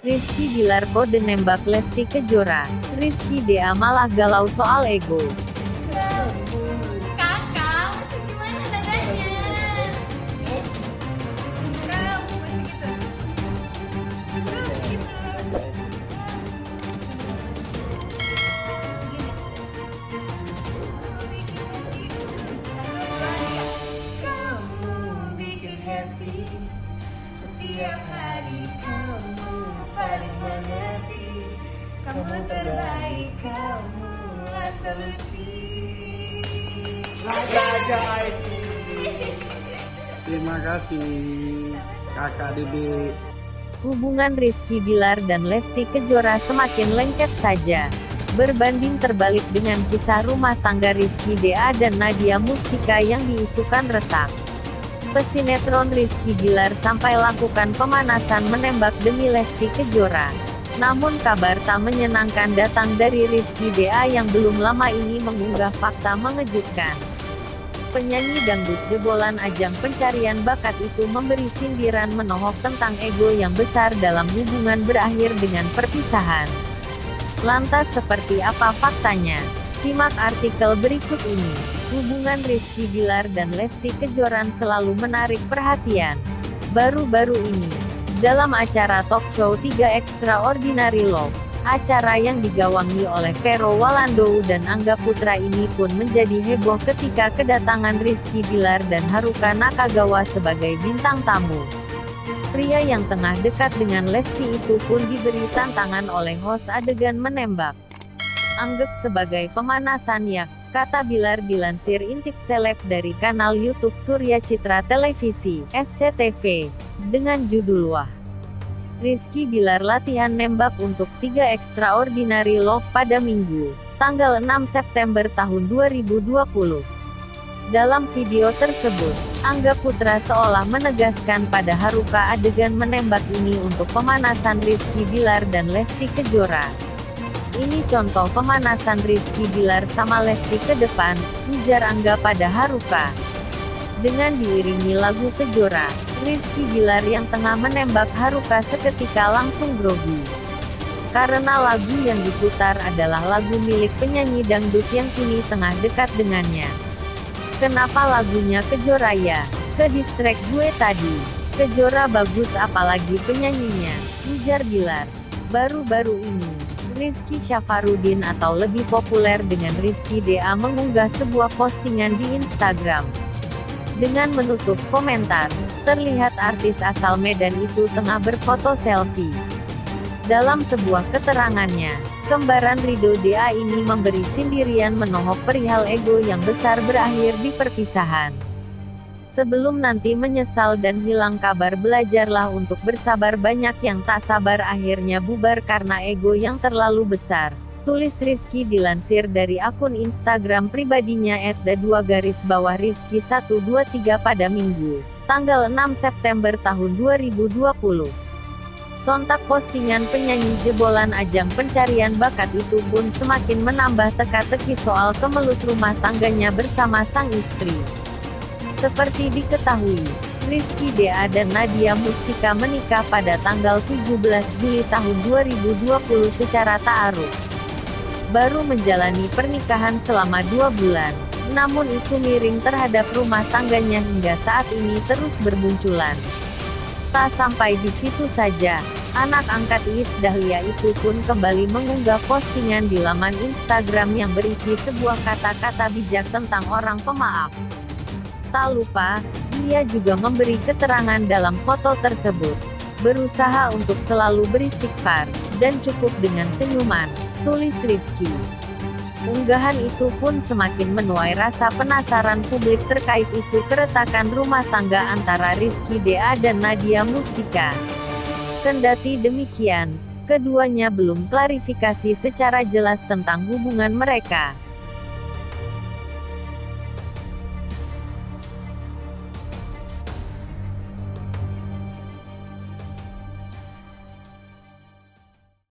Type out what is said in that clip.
Rizky Bilar kode nembak Lesti Kejora. Rizky Dea malah galau soal ego. Saja IT. Terima kasih kakak Dede. Hubungan Rizky Bilar dan Lesti Kejora semakin lengket saja. Berbanding terbalik dengan kisah rumah tangga Rizky Dea dan Nadia Mustika yang diisukan retak. Pesinetron Rizky Bilar sampai lakukan pemanasan menembak demi Lesti Kejora. Namun kabar tak menyenangkan datang dari Rizky Dea yang belum lama ini mengunggah fakta mengejutkan. Penyanyi dangdut jebolan ajang pencarian bakat itu memberi sindiran menohok tentang ego yang besar dalam hubungan berakhir dengan perpisahan. Lantas seperti apa faktanya? Simak artikel berikut ini. Hubungan Rizky Bilar dan Lesti Kejoran selalu menarik perhatian. Baru-baru ini, dalam acara talk show 3 Extraordinary Love, acara yang digawangi oleh Vero Walando dan Angga Putra ini pun menjadi heboh ketika kedatangan Rizky Bilar dan Haruka Nakagawa sebagai bintang tamu. Pria yang tengah dekat dengan Lesti itu pun diberi tantangan oleh host adegan menembak. Anggap sebagai pemanasan ya, kata Bilar dilansir intip seleb dari kanal YouTube Surya Citra Televisi, SCTV, dengan judul Wah. Rizky Bilar latihan nembak untuk 3 Extraordinary Love pada Minggu, tanggal 6 September tahun 2020. Dalam video tersebut, Angga Putra seolah menegaskan pada Haruka adegan menembak ini untuk pemanasan Rizky Bilar dan Lesti Kejora. Ini contoh pemanasan Rizky Bilar sama Lesti ke depan, ujar Angga pada Haruka. Dengan diiringi lagu Kejora, Rizky Bilar yang tengah menembak Haruka seketika langsung grogi. Karena lagu yang diputar adalah lagu milik penyanyi dangdut yang kini tengah dekat dengannya. Kenapa lagunya Kejora ya? Ke distrek gue tadi. Kejora bagus apalagi penyanyinya, ujar Bilar. Baru-baru ini, Rizky Syafarudin atau lebih populer dengan Rizky DA mengunggah sebuah postingan di Instagram. Dengan menutup komentar, terlihat artis asal Medan itu tengah berfoto selfie. Dalam sebuah keterangannya, kembaran Rido DA ini memberi sindirian menohok perihal ego yang besar berakhir di perpisahan. Sebelum nanti menyesal dan hilang kabar belajarlah untuk bersabar banyak yang tak sabar akhirnya bubar karena ego yang terlalu besar. Tulis Rizky dilansir dari akun Instagram pribadinya @da2 garis bawah Rizky 123 pada Minggu, tanggal 6 September tahun 2020. Sontak postingan penyanyi jebolan ajang pencarian bakat itu pun semakin menambah teka-teki soal kemelut rumah tangganya bersama sang istri. Seperti diketahui, Rizky Dea dan Nadia Mustika menikah pada tanggal 17 Juli tahun 2020 secara ta'aruf. Baru menjalani pernikahan selama dua bulan, namun isu miring terhadap rumah tangganya hingga saat ini terus bermunculan. Tak sampai di situ saja, anak angkat Iis Dahlia itu pun kembali mengunggah postingan di laman Instagram yang berisi sebuah kata-kata bijak tentang orang pemaaf. Tak lupa, dia juga memberi keterangan dalam foto tersebut. Berusaha untuk selalu beristighfar, dan cukup dengan senyuman, tulis Rizky. Unggahan itu pun semakin menuai rasa penasaran publik terkait isu keretakan rumah tangga antara Rizky Dea dan Nadia Mustika. Kendati demikian, keduanya belum klarifikasi secara jelas tentang hubungan mereka.